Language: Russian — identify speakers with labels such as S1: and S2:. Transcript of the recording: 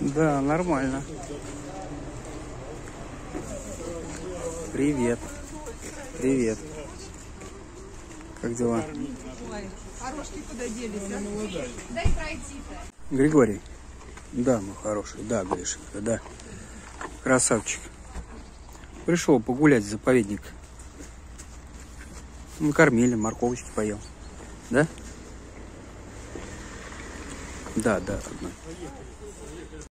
S1: Да, нормально. Привет. Привет. Как дела?
S2: Хорошки куда делись, а?
S3: Дай пройти-то.
S1: Григорий. Да, мой хороший. Да, Гришенька, да. Красавчик. Пришел погулять в заповедник. Накормили, морковочки поел. Да? Да, да.